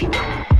Coffee.